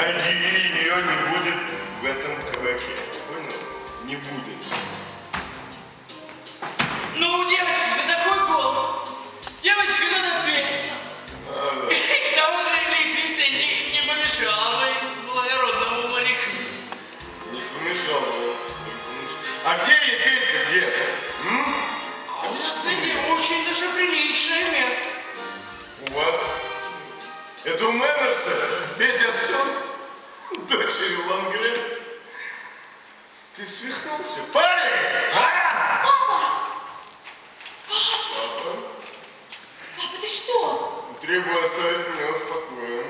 Найди ее, не будет в этом кабаке. Понял? Не будет. Ну, у девочки же такой голос. Девочка, надо петь. К тому же лишиться не, не помешало бы благородному моряку. Не помешал бы. А где ей петь-то? Где? М? А у нас, кстати, очень даже приличное место. У вас? Это у Мэннерса? Петя Сон? Дочери Лангрен? Ты свихнулся? Парень! А? Папа? Папа, ты что? Требую оставить меня в покое.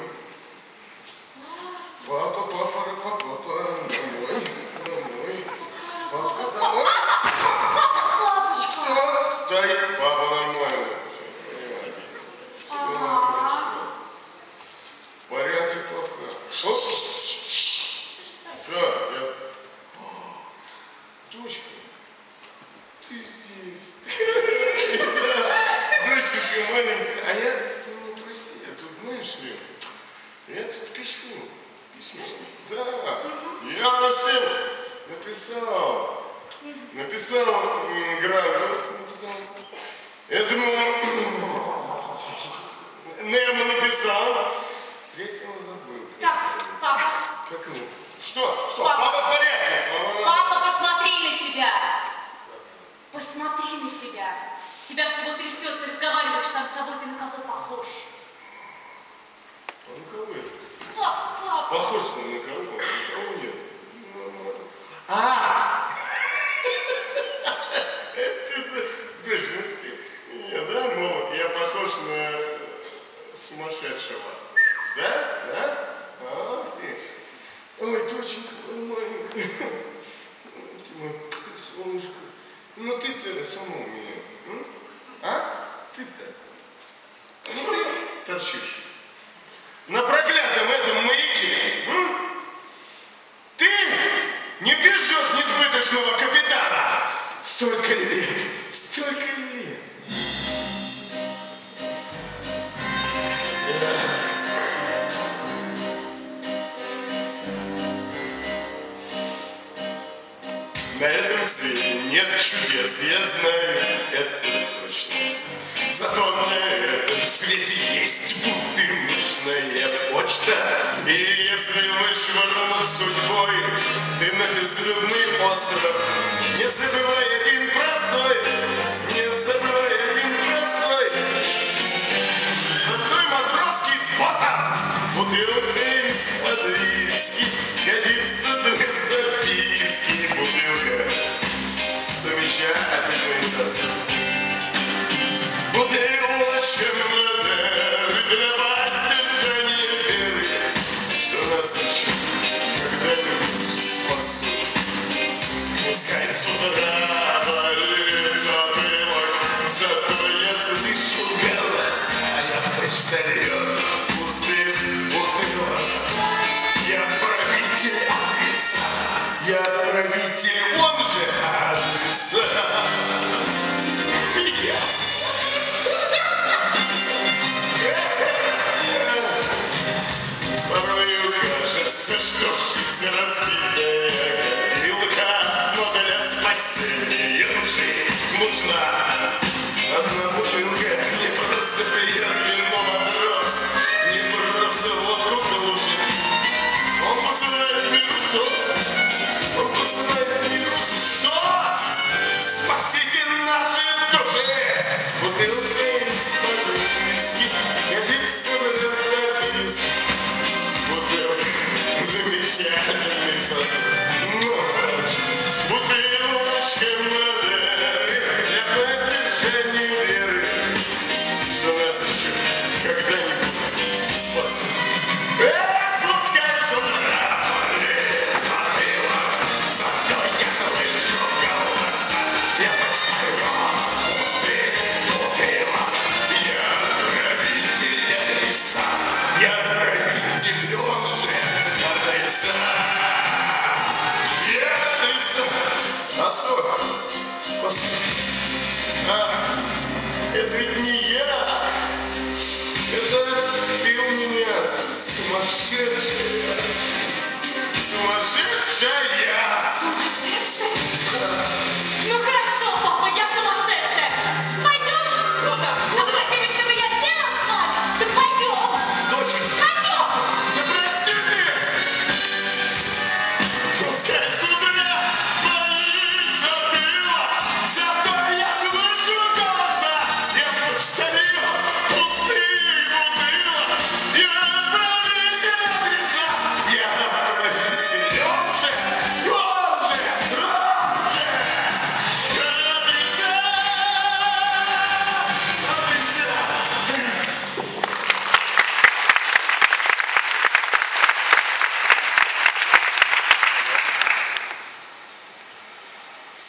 Папа, папа, папа, папа, домой, домой. Папа, домой. Папочка! Все, стоит, папа нормально. Всё, понимаете. Хорошо. В порядке, папка. Что? Я... Дочка, ты здесь. Да, доченька маленькая. А я, ты меня прости, я тут знаешь ли, я тут пишу. Письма. Да, я всем написал. Написал грант, написал. Этому Нему написал. Третьего забыл. Так, папа, Как его? Что? Что? Папа. Папа в порядке. Папа, папа, посмотри на себя. Посмотри на себя. Тебя всего трясет, ты разговариваешь сам с собой, ты на кого похож? А на кого это? Папа, папа. Похож на на кого? На кого нет? Ну, А! Это, Дочь, ну ты, не, да, Мовок, я похож на сумасшедшего. Да? Да? Ах ты. Ой, доченька моя маленькая. Ты мой солнышко. Ну ты-то сама у меня. А? Ты-то. Ну торчишь. Нет чудес, я знаю, это точно. Зато на этом свете есть бутылочная почта. И если вышвырнут судьбой ты на безлюдный остров, не забывай один простой, не забывай один простой, простой матросский способ. Бутылка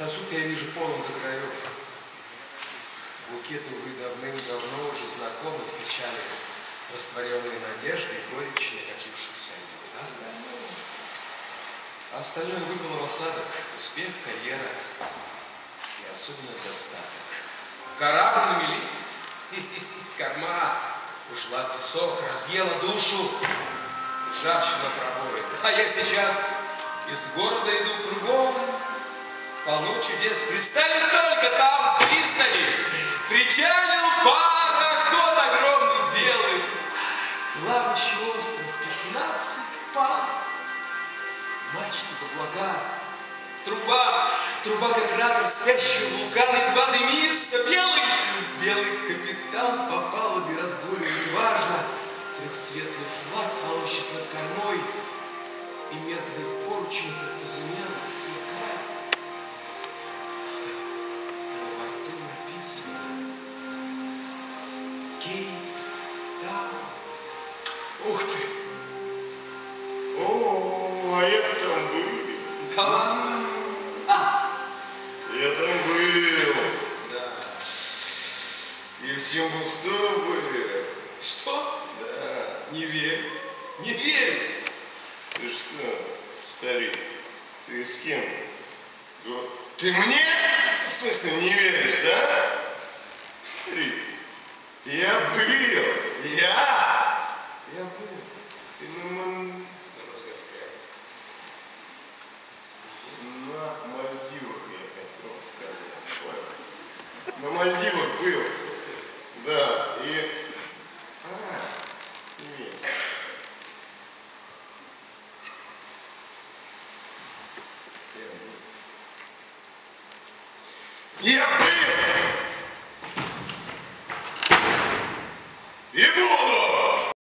Сосуд я вижу полон до краев. Букет, увы, давным-давно уже знакомы в печали, растворенной надежды и горечи, накатившихся. А Остальное... Остальное выпало в осадок, успех, карьера и особенно достаток. Корабль на мели, корма ушла в песок, разъела душу, ржавчина пробоит. А я сейчас из города иду кругом, полно чудес. Представить только там, пристани, причалил пароход огромный белый, плавающий остров, пятнадцать пал, мачты поплака, труба, труба как ратор спящего вулкана, едва дымится, белый, белый капитан по палубе разгулен, неважно, трехцветный флаг полощет над кормой, и медный поручень, как позумелый, сверкает. Ух ты! О, а я там был. Да ладно? Я там был. Да. И в Тимбукту был. Что? Да. Не верю. Не верю. Ты что, старик, ты с кем? Ты мне? В смысле, не веришь, да? Старик, я был. Я был. Ты не ман... На Мальдивах я хотел сказать. На Мальдивах был.